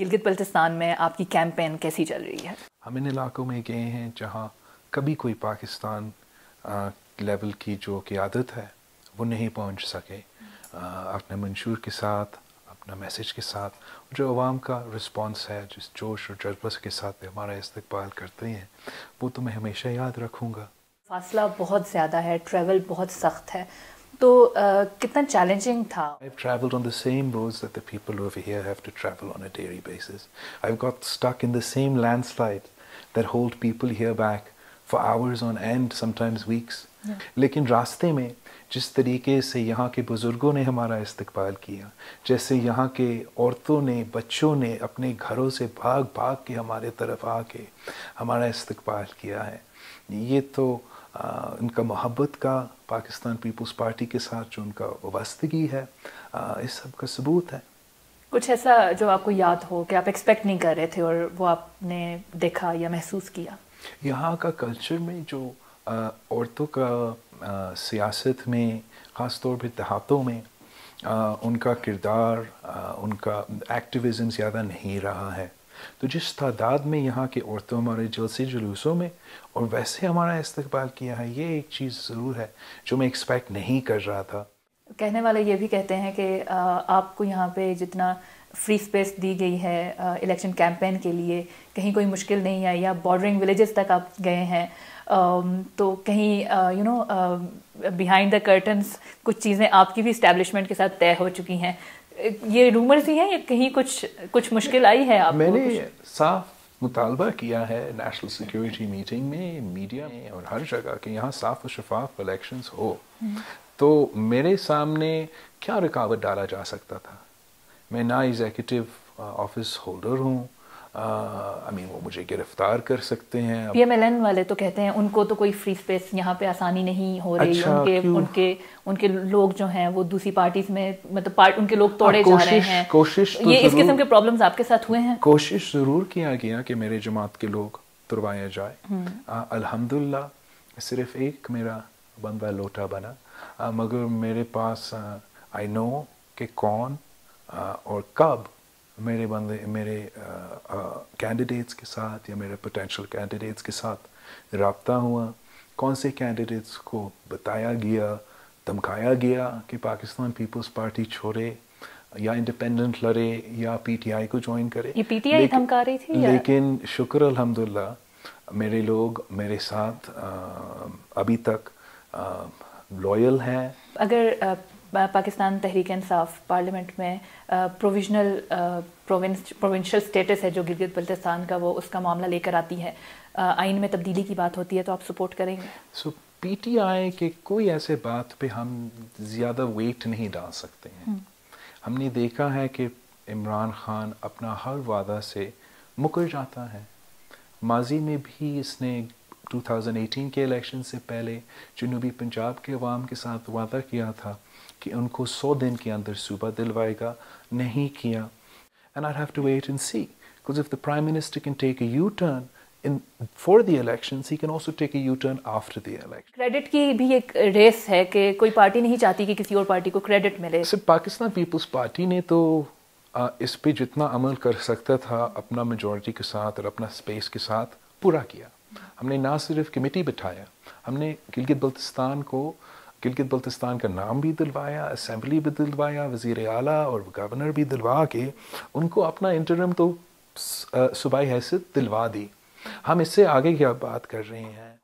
गिलगित बल्तिस्तान में आपकी कैंपेन कैसी चल रही है? हम इन इलाकों में गए हैं जहाँ कभी कोई पाकिस्तान लेवल की जो क़ियादत है वो नहीं पहुँच सके। आ, अपने मंशूर के साथ अपना मैसेज के साथ जो आवाम का रिस्पॉन्स है जिस जोश और जज्बस के साथ हमारा इस्तकबाल करते हैं वो तो मैं हमेशा याद रखूँगा। फासला बहुत ज़्यादा है ट्रैवल बहुत सख्त है। तो कितना चैलेंजिंग था? I travelled on the same roads that the people over here have to travel on a daily basis I have got stuck in the same landslide that hold people here back for hours on and sometimes weeks लेकिन रास्ते में जिस तरीके से यहाँ के बुज़ुर्गों ने हमारा इस्तकबाल किया जैसे यहाँ के औरतों ने बच्चों ने अपने घरों से भाग भाग के हमारे तरफ़ आके हमारा इस्तकबाल किया है ये तो उनका मोहब्बत का पाकिस्तान पीपल्स पार्टी के साथ जो उनका वाबस्तगी है आ, इस सब का सबूत है। कुछ ऐसा जो आपको याद हो कि आप एक्सपेक्ट नहीं कर रहे थे और वो आपने देखा या महसूस किया? यहाँ का कल्चर में जो औरतों का सियासत में ख़ास तौर पर देहातों में आ, उनका किरदार उनका एक्टिविज़म ज़्यादा नहीं रहा है। तो जिस तादाद में यहाँ के औरतों हमारे जलसे जुलूसों में, और वैसे हमारा इस्तकबाल किया है, ये एक चीज़ ज़रूर है जो मैं एक्सपेक्ट नहीं कर रहा था। कहने वाले ये भी कहते हैं कि आपको यहाँ पे जितना फ्री स्पेस दी गई है इलेक्शन कैंपेन के लिए, कहीं कोई मुश्किल नहीं आई या बॉर्डरिंग विलेजेस तक आप गए हैं तो कहीं you know behind the curtains कुछ चीज़ें आपकी भी इस्टेब्लिशमेंट के साथ तय हो चुकी हैं। ये रूमर्स ही हैं या कहीं कुछ कुछ मुश्किल आई है आप मैंने साफ़ मुतालबा किया है नेशनल सिक्योरिटी मीटिंग में मीडिया में और हर जगह कि यहाँ साफ़ और शफाफ इलेक्शंस हो। हम्म। तो मेरे सामने क्या रुकावट डाला जा सकता था? मैं ना एग्जीक्यूटिव ऑफ़िस होल्डर हूँ आई मीन वो मुझे गिरफ़्तार कर सकते हैं पीएमएलएन वाले तो कहते हैं उनको तो कोई फ्री स्पेस यहाँ पे आसानी नहीं हो रही अच्छा, उनके उनके उनके लोग जो हैं वो दूसरी पार्टीज़ में मतलब पार्ट उनके लोग तोड़े जा रहे हैं। कोशिश तो ये इस किस्म के प्रॉब्लम्स आपके साथ हुए हैं? कोशिश ज़रूर किया गया कि मेरे जमात के लोग तुरवाया जाए। हम्म। अल्हम्दुलिल्लाह सिर्फ़ एक मेरा बंदा लोटा बना। आ, मगर मेरे पास आई नो कि कौन आ, और कब मेरे बंदे मेरे कैंडिडेट्स के साथ या मेरे पोटेंशियल कैंडिडेट्स के साथ रबता हुआ कौन से कैंडिडेट्स को बताया गया धमकाया गया कि पाकिस्तान पीपल्स पार्टी छोड़े या इंडिपेंडेंट लड़े या पीटीआई को ज्वाइन करे? ये पीटीआई धमका रही थी लेकिन शुक्र अल्हम्दुलिल्लाह मेरे लोग मेरे साथ आ, अभी तक लॉयल हैं। अगर पाकिस्तान तहरीक इंसाफ पार्लियामेंट में प्रोविजनल प्रोविंशियल स्टेटस है जो गिलगित बल्तिस्तान का वो उसका मामला लेकर आती है। आइन में तब्दीली की बात होती है तो आप सपोर्ट करेंगे? सो पी टी आई के कोई ऐसे बात पे हम ज़्यादा वेट नहीं डाल सकते हैं। हम्म। हमने देखा है कि इमरान खान अपना हर वादा से मुकर जाता है। माजी में भी इसने 2018 के इलेक्शन से पहले जनूबी पंजाब के अवाम के साथ वादा किया था कि उनको सौ दिन के अंदर सूबा दिलवाएगा नहीं किया। And I have to wait and see because if the prime minister can take a U turn in for the elections he can also take a u-turn after the election. Credit की भी एक race है कि कोई party नहीं चाहती कि किसी और पार्टी को क्रेडिट मिले। सिर्फ़ पाकिस्तान पीपल्स पार्टी ने तो इस पे जितना अमल कर सकता था अपना मेजोरिटी के साथ और अपना स्पेस के साथ पूरा किया। हमने ना सिर्फ़ कमेटी बिठाया, हमने गिलगित बल्तिस्तान को, गिलगित बल्तिस्तान का नाम भी दिलवाया असम्बली भी दिलवाया वज़ी अला और गवर्नर भी दिलवा के उनको अपना इंटरम तो सूबाई हैसियत दिलवा दी। हम इससे आगे क्या बात कर रहे हैं?